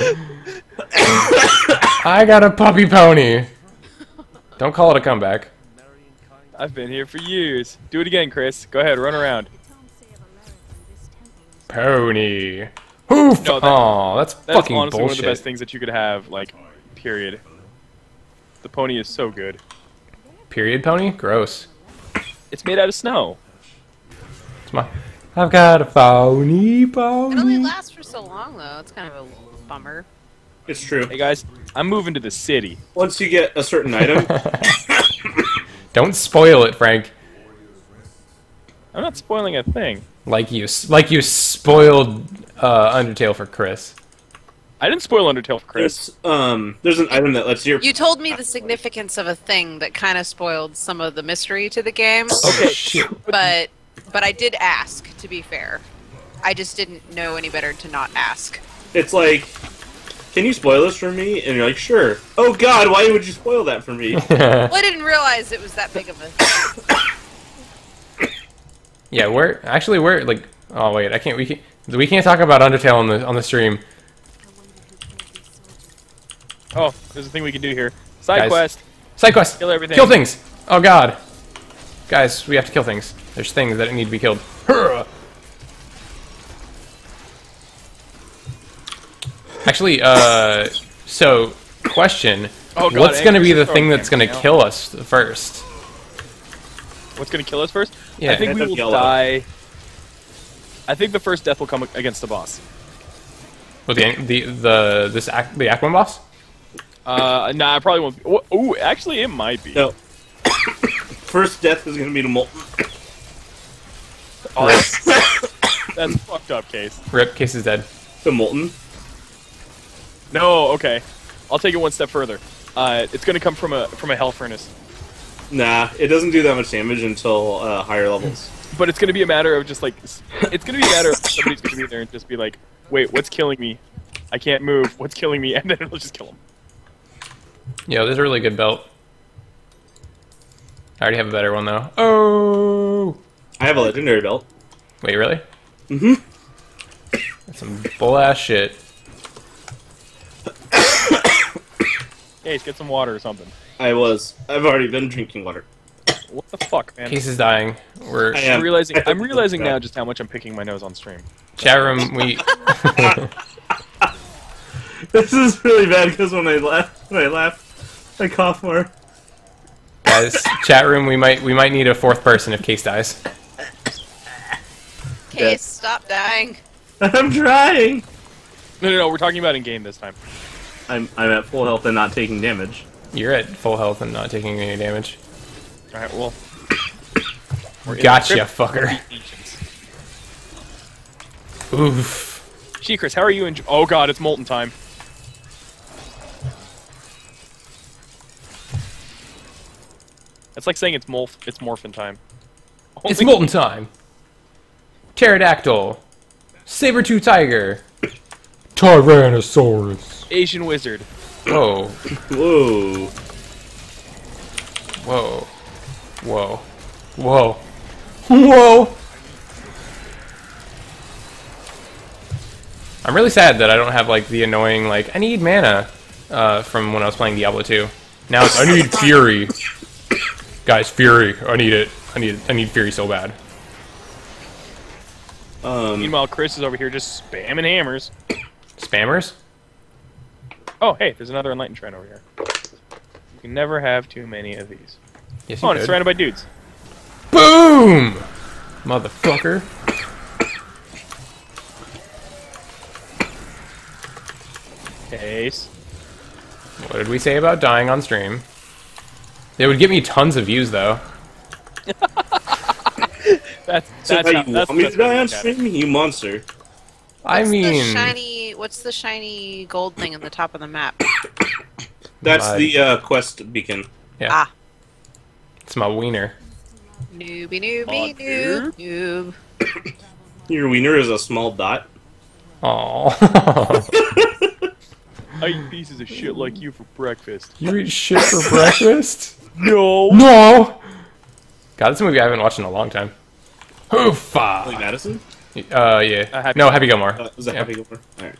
I got a puppy pony. Don't call it a comeback. I've been here for years. Do it again, Chris. Go ahead, run around. Pony. Hoof. No, that- Aw, that's That's fucking honestly bullshit. one of the best things that you could have, like, period. The pony is so good. Period pony? Gross. It's made out of snow. It's my. I've got a phony pony. It only lasts for so long, though. It's kind of a bummer. It's true. Hey guys, I'm moving to the city. Once you get a certain item, Don't spoil it, Frank. I'm not spoiling a thing. Like you, like you spoiled uh, Undertale for Chris. I didn't spoil Undertale for Chris. there's um, there's an item that lets you. You told me the significance of a thing that kind of spoiled some of the mystery to the game, Okay. but but I did ask. To be fair, I just didn't know any better to not ask. It's like, can you spoil this for me? And you're like, sure. Oh God, why would you spoil that for me? Well, I didn't realize it was that big of a. yeah, we're actually we're like. Oh wait, I can't. We can't. We can't talk about Undertale on the on the stream. Oh, there's a thing we can do here. Side Guys. quest. Side quest. Kill everything. Kill things. Oh god. Guys, we have to kill things. There's things that need to be killed. Hurrah. Actually, uh, so question. Oh, God, What's going to be the thing that's going to kill us first? What's gonna kill us first? Yeah. I think we will yellow. die. I think the first death will come against the boss. What the the the this ac- the Aquaman boss? Uh, nah, I probably won't. Oh, ooh, actually, it might be. no. First death is gonna be the molten. Oh, that's, that's fucked up, case. Rip. Case is dead. The molten. No, okay. I'll take it one step further. Uh, it's gonna come from a from a hell furnace, Nah, it doesn't do that much damage until uh, higher levels. but it's gonna be a matter of just like it's gonna be a matter of somebody's gonna be there and just be like, wait, what's killing me? I can't move. What's killing me? And then it'll just kill him. Yo, this is a really good belt. I already have a better one though. Oh. I have a legendary belt. Wait, really? Mm-hmm. That's some bull ass shit. Hey, let's get some water or something. I was. I've already been drinking water. What the fuck, man? Case is dying. We're I I'm am. realizing I'm realizing now just how much I'm picking my nose on stream. chat room. We This is really bad because when I laugh, when I laugh, I cough more. guys, chat room. We might we might need a fourth person if Case dies. Case, stop dying. I'm trying. No, no, no. We're talking about in game this time. I'm I'm at full health and not taking damage. You're at full health and not taking any damage. All right. Well. we're in Gotcha, fucker. of the ancients. Oof. Gee, Chris, how are you? Enjo- oh God, it's molten time. It's like saying it's morph. It's morphin time. It's molten time. Pterodactyl. Saber-tooth tiger. Tyrannosaurus. Asian wizard. Whoa. Whoa. Whoa. Whoa. Whoa. Whoa. I'm really sad that I don't have like the annoying like I need mana uh, from when I was playing Diablo 2. Now it's I need Fury. Guys, Fury. I need it. I need I need Fury so bad. Um. Meanwhile, Chris is over here just spamming hammers. Spammers? Oh, hey, there's another enlightened shrine over here. You can never have too many of these. Yes, you Oh, and it's surrounded by dudes. Boom! Motherfucker. Case. What did we say about dying on stream? It would get me tons of views though. That's So that's how how, you that's want me to die on look at it. stream, you monster? I What's the mean, shiny. What's the shiny gold thing on the top of the map? That's Mud. the uh, quest beacon. yeah, Ah, it's my wiener. noobie, noobie, Aw, noob, noob. Your wiener is a small dot. Aww. I eat pieces of shit like you for breakfast. you eat shit for breakfast? No. No. God, this movie I haven't watched in a long time. Hoofah! Madison? Uh, yeah. Uh, Happy no, Happy Gilmore. Uh, was that yeah. Happy Gilmore? Alright.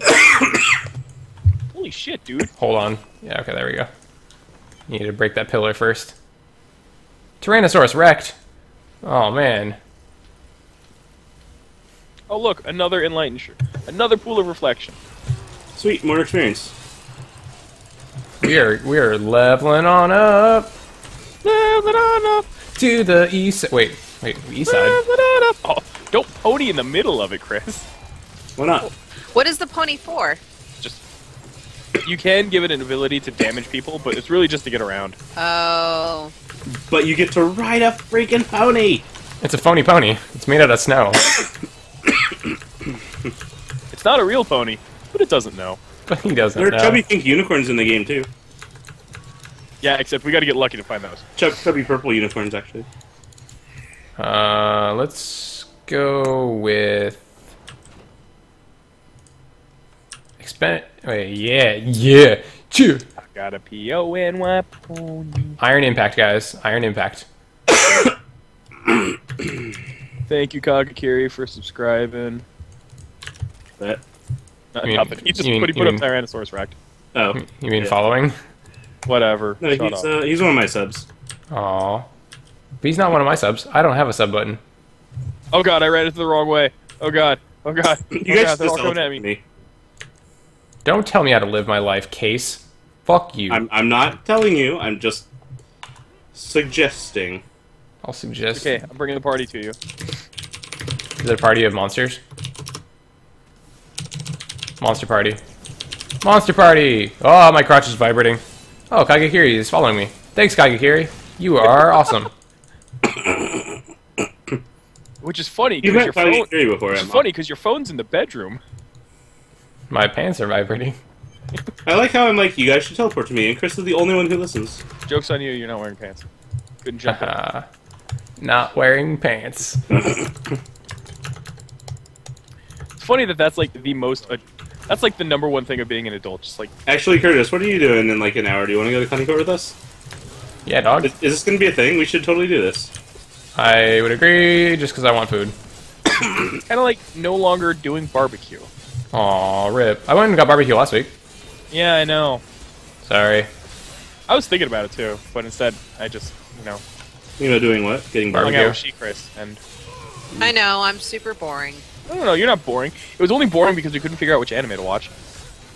Holy shit, dude. Hold on. Yeah, okay, there we go. You need to break that pillar first. Tyrannosaurus wrecked. Oh, man. Oh, look, another enlightened shirt. Another pool of reflection. Sweet, more experience. We are, we are leveling on up to the east. Wait, wait, east side. leveling on up. Oh, don't pony in the middle of it, Chris. Why not? What is the pony for? Just you can give it an ability to damage people, but it's really just to get around. Oh. But you get to ride a freaking pony. It's a phony pony. It's made out of snow. It's not a real pony, but it doesn't know. But he doesn't There are know. chubby pink unicorns in the game too. Yeah, except we got to get lucky to find those. Chub chubby purple unicorns actually. Uh, let's go with. Expend. Wait, yeah, yeah. Chew. I got a P O N Y pony. Iron Impact, guys. Iron Impact. Thank you, Kagakiri, for subscribing. But Not, You mean- nothing. He just you mean- put, he put mean- up Tyrannosaurus Rex. oh, You mean Yeah. following? Whatever. no, Shut he's up. uh, he's one of my subs. Aw. He's not one of my subs. I don't have a sub button. Oh god, I ran it the wrong way. Oh god. Oh god. You oh guys god, they're all coming at me. me. Don't tell me how to live my life, Case. Fuck you. I'm I'm not telling you. I'm just suggesting. I'll suggest. Okay, I'm bringing the party to you. Is it a party of monsters? Monster party. Monster party! Oh, my crotch is vibrating. Oh, Kagekiri is following me. Thanks, Kagekiri. You are awesome. Which is funny You've because your met Tyler phone. Before. Which is funny because your phone's in the bedroom. My pants are vibrating. I like how I'm like, you guys should teleport to me, and Chris is the only one who listens. Jokes on you. You're not wearing pants. Couldn't jump in. Uh, not wearing pants. It's funny that that's like the most. That's like the number one thing of being an adult. Just like Actually, Curtis, what are you doing in like an hour? Do you want to go to Connie Court with us? Yeah, dog. Is, is this going to be a thing? We should totally do this. I would agree, just because I want food. kind of like no longer doing barbecue. Aw, rip. I went and got barbecue last week. Yeah, I know. Sorry. I was thinking about it too, but instead I just you know You know, doing what? Getting hung Barbecue. out with She Kris and I know, I'm super boring. I don't know. You're not boring. It was only boring because we couldn't figure out which anime to watch,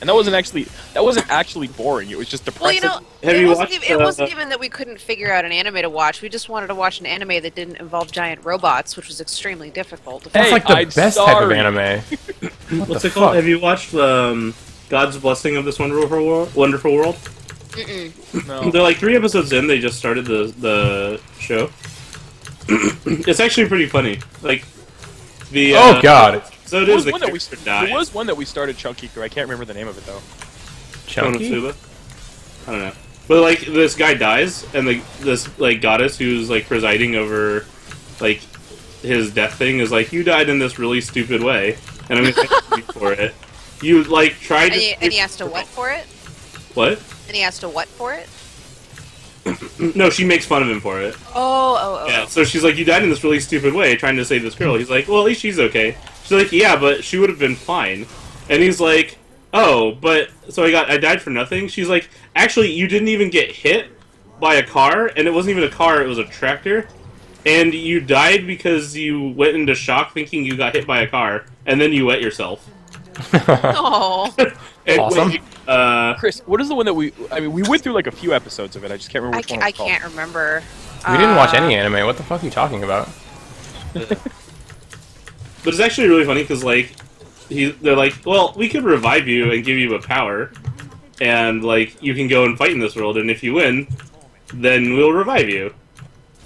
and that wasn't actually that wasn't actually boring. It was just Well, depressing. you know, Have it, you wasn't watched, even, it wasn't uh, even that we couldn't figure out an anime to watch. We just wanted to watch an anime that didn't involve giant robots, which was extremely difficult. That's Hey, like the I'm best type of sorry. anime. What's the it called? Have you watched um, God's Blessing of this wonderful world? Wonderful world. no. They're like three episodes in. They just started the the show. it's actually pretty funny. Like the Oh, uh, God. So it There is was the one that we character there was one that we started chunky through. I can't remember the name of it though. Chunky? Konosuba? I don't know. But like this guy dies, and like this like goddess who's like presiding over like his death thing is like, you died in this really stupid way, and I'm gonna thank you for it. You like tried And to he, and he asked to what for it? what? And he asked to what for it? No, she makes fun of him for it. Oh, oh, oh. oh. Yeah, so she's like, you died in this really stupid way, trying to save this girl. He's like, well, at least she's okay. She's like, yeah, but she would have been fine. And he's like, oh, but so I got, I died for nothing. She's like, actually, you didn't even get hit by a car, and it wasn't even a car; it was a tractor. And you died because you went into shock, thinking you got hit by a car, and then you wet yourself. Oh. Awesome. when- Uh, Chris, what is the one that we? I mean, we went through like a few episodes of it. I just can't remember I, which ca- one. I called. can't remember. We didn't watch Uh, any anime. What the fuck are you talking about? But it's actually really funny because like he, they're like, well, we could revive you and give you a power, and like you can go and fight in this world, and if you win, then we'll revive you.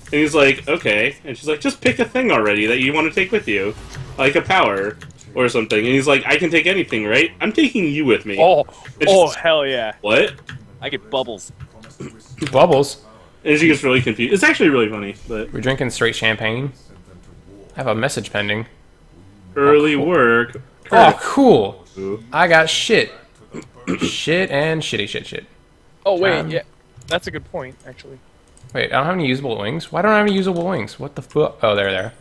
And he's like, okay, and she's like, just pick a thing already that you want to take with you, like a power or something. And he's like, I can take anything, right? I'm taking you with me. Oh, It's oh just- hell yeah! What? I get bubbles. Bubbles. And she gets really confused. It's actually really funny, but We're drinking straight champagne. I have a message pending. early work. Oh, cool. Ooh. I got shit. shit and shitty shit shit. Oh wait, Um, yeah, that's a good point actually. Wait, I don't have any usable wings? Why don't I have any usable wings? What the fuck? Oh, there, there.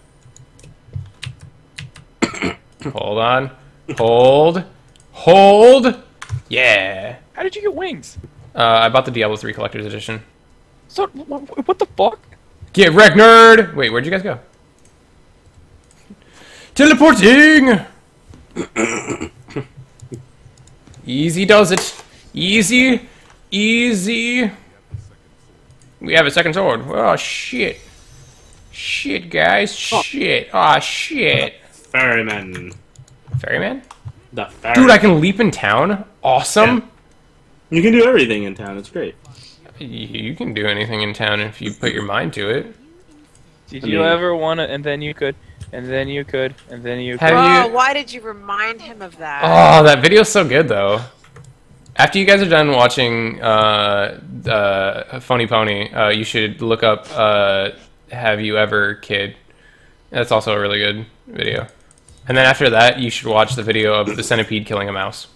Hold on. Hold. Hold. Yeah. How did you get wings? Uh, I bought the Diablo 3 Collector's Edition. So what, the fuck? Get wrecked, nerd! Wait, where'd you guys go? Teleporting! Easy does it. Easy. Easy. We have a second sword. Oh, shit. Shit, guys. Shit. Aw, shit. Ferryman. Ferryman? The ferryman. Dude, I can leap in town? Awesome. You can do everything in town. It's great. You can do anything in town if you put your mind to it. Did I you mean- ever want to? And then you could, and then you could, and then you could. Oh, you- why did you remind him of that? Oh, that video's so good though. After you guys are done watching uh, uh, Phony Pony, uh, you should look up uh, "Have You Ever Kid." That's also a really good video. And then after that, you should watch the video of the centipede killing a mouse.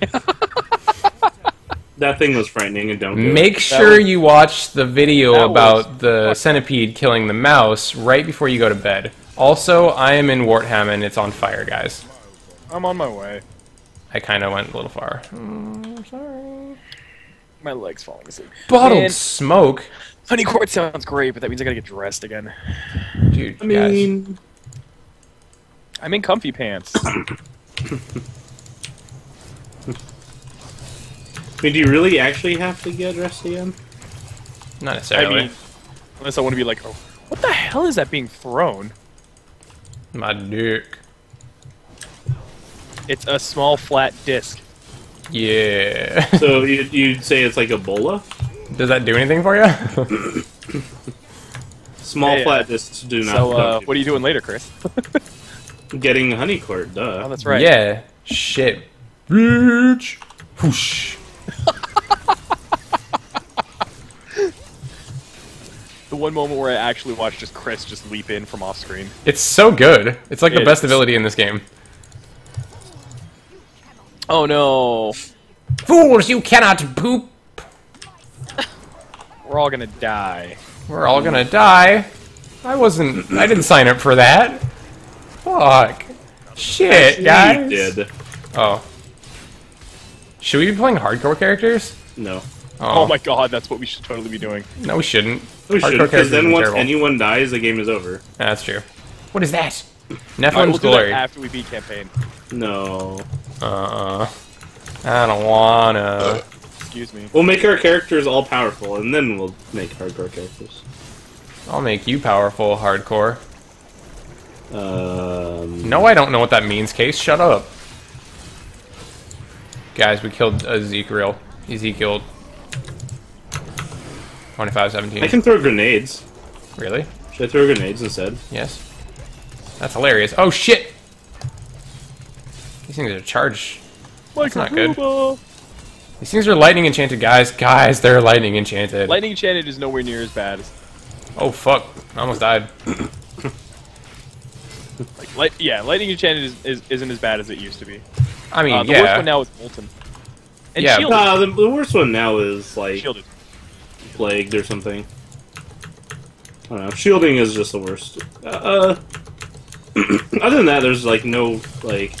That thing was frightening and don't do it. Make sure you watch the video about was- the centipede killing the mouse right before you go to bed. Also, I am in Wortham and it's on fire, guys. I'm on my way. I kind of went a little far. Mm, sorry. My legs falling asleep. Bottled Man, smoke, honey court sounds great, but that means I gotta get dressed again. dude. I guys. mean, I'm in comfy pants. I mean, do you really actually have to get dressed again? not necessarily. I necessarily. mean, unless I want to be like, oh, what the hell is that being thrown? My dick. It's a small flat disc. Yeah. So you, you'd say it's like Ebola? Does that do anything for you? Small Hey, flat discs do not. So, uh, don't what are you doing later, Chris? Getting honey court, duh. Oh, that's right. Yeah. Shit. Bitch. Whoosh. The one moment where I actually watched just Chris just leap in from off screen. It's so good. It's like the best is. ability in this game. Oh no, Fools, you cannot poop. we're all gonna die. We're all gonna die. I wasn't. I didn't sign up for that. Fuck. Shit, You guys. did. Oh. Should we be playing hardcore characters? No. Oh. my god, that's what we should totally be doing. No, we shouldn't. We should, Hardcore because then once terrible. anyone dies, the game is over. That's true. What is that? Alright, Nephalem's we'll do that glory. after we beat campaign. No. Uh uh, I don't wanna. Excuse me. We'll make our characters all powerful, and then we'll make hardcore characters. I'll make you powerful, hardcore. Um, No, I don't know what that means, Case. Shut up. Guys, we killed Ezekiel. Ezekiel. 2517. I can throw grenades. Really? Should I throw grenades instead? Yes. That's hilarious. Oh, shit! These things are charged. Like not good. These things are lightning enchanted, guys. Guys, they're lightning enchanted. Lightning Enchanted is nowhere near as bad as oh, fuck. I almost died. like light, yeah, Lightning Enchanted is, is, isn't as bad as it used to be. I mean, Uh, the yeah. worst one now is Molten. And Yeah, Shielded. Uh, the, the worst one now is like Shielded. plagued or something. I don't know. Shielding is just the worst. Uh, other than that, there's like no like.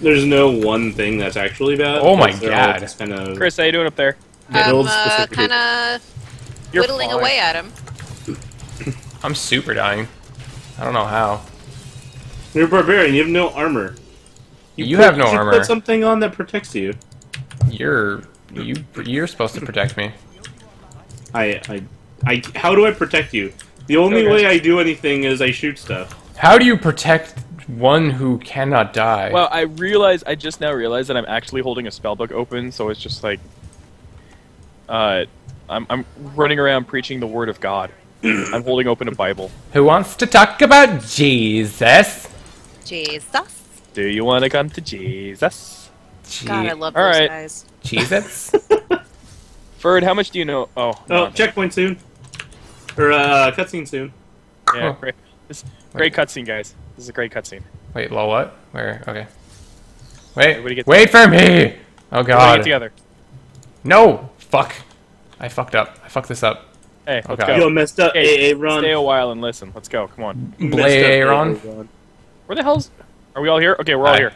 There's no one thing that's actually bad. Oh my because they're all God. kind of Chris, how you doing up there? I'm uh, kind of You're whittling fine. away at him. I'm super dying. I don't know how. You're a barbarian. You have no armor. You put- have no should armor. Put something on that protects you. You're you you're supposed to protect me. I, I, I. How do I protect you? The only Go, guys. way I do anything is I shoot stuff. How do you protect one who cannot die? Well, I realize I just now realized that I'm actually holding a spellbook open, so it's just like uh I'm I'm running around preaching the word of God. I'm holding open a Bible. who wants to talk about Jesus? Jesus. Do you want to come to Jesus? Je- God, I love All those right. guys. Jesus. Ferd, how much do you know? Oh, Oh, checkpoint soon. Or uh, cutscene soon. Yeah, Oh. great. This, great cutscene, guys. This is a great cutscene. Wait, lol, what? Where? Okay. Wait, Everybody get wait for me! Oh Everybody god. get together. No! Fuck. I fucked up. I fucked this up. Hey, let's Okay. Yo, go. messed up. Hey, AA run. Stay a while and listen. Let's go. Come on. Messed up Blairon? AA run. Where the hell's? Are we all here? Okay, we're all here.